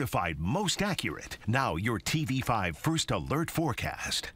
certified most accurate. Now, your TV5 First Alert forecast.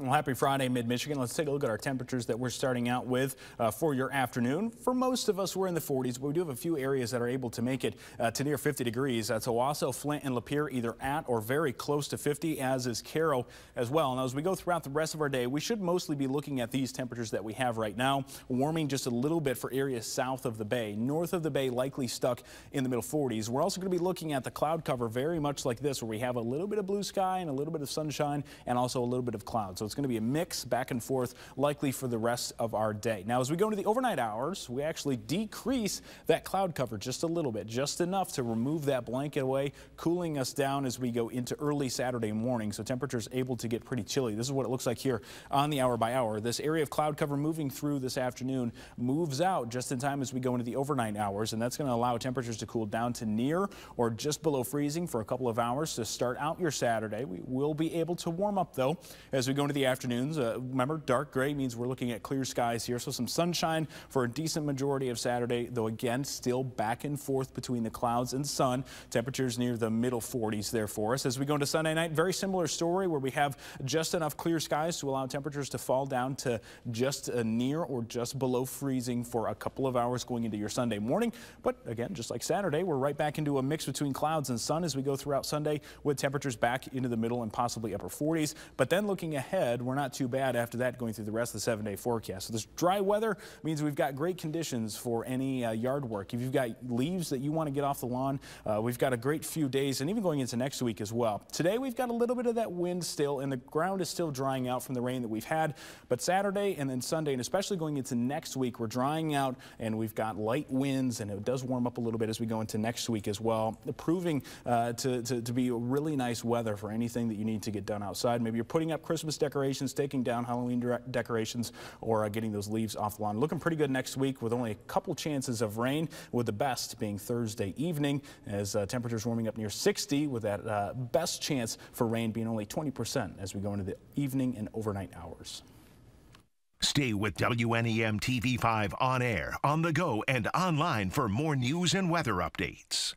Well, happy Friday, Mid-Michigan. Let's take a look at our temperatures that we're starting out with uh, for your afternoon. For most of us, we're in the 40s, but we do have a few areas that are able to make it uh, to near 50 degrees. That's Owosso, Flint, and Lapeer, either at or very close to 50, as is Caro as well. Now, as we go throughout the rest of our day, we should mostly be looking at these temperatures that we have right now, warming just a little bit for areas south of the bay. North of the bay, likely stuck in the middle 40s. We're also going to be looking at the cloud cover very much like this, where we have a little bit of blue sky and a little bit of sunshine and also a little bit of clouds. It's going to be a mix back and forth likely for the rest of our day. Now, as we go into the overnight hours, we actually decrease that cloud cover just a little bit, just enough to remove that blanket away, cooling us down as we go into early Saturday morning. So temperatures able to get pretty chilly. This is what it looks like here on the hour by hour. This area of cloud cover moving through this afternoon moves out just in time as we go into the overnight hours, and that's going to allow temperatures to cool down to near or just below freezing for a couple of hours to start out your Saturday. We will be able to warm up though as we go into the afternoons. Uh, remember, dark gray means we're looking at clear skies here, so some sunshine for a decent majority of Saturday, though again, still back and forth between the clouds and sun. Temperatures near the middle 40s there for us. As we go into Sunday night, very similar story where we have just enough clear skies to allow temperatures to fall down to just uh, near or just below freezing for a couple of hours going into your Sunday morning. But again, just like Saturday, we're right back into a mix between clouds and sun as we go throughout Sunday with temperatures back into the middle and possibly upper 40s. But then looking ahead, we're not too bad after that going through the rest of the seven day forecast. So this dry weather means we've got great conditions for any uh, yard work. If you've got leaves that you want to get off the lawn, uh, we've got a great few days and even going into next week as well. Today we've got a little bit of that wind still and the ground is still drying out from the rain that we've had. But Saturday and then Sunday and especially going into next week, we're drying out and we've got light winds and it does warm up a little bit as we go into next week as well, proving uh, to, to, to be really nice weather for anything that you need to get done outside. Maybe you're putting up Christmas decorations taking down Halloween decorations or uh, getting those leaves off the lawn. Looking pretty good next week with only a couple chances of rain, with the best being Thursday evening as uh, temperatures warming up near 60 with that uh, best chance for rain being only 20% as we go into the evening and overnight hours. Stay with WNEM TV5 on air, on the go, and online for more news and weather updates.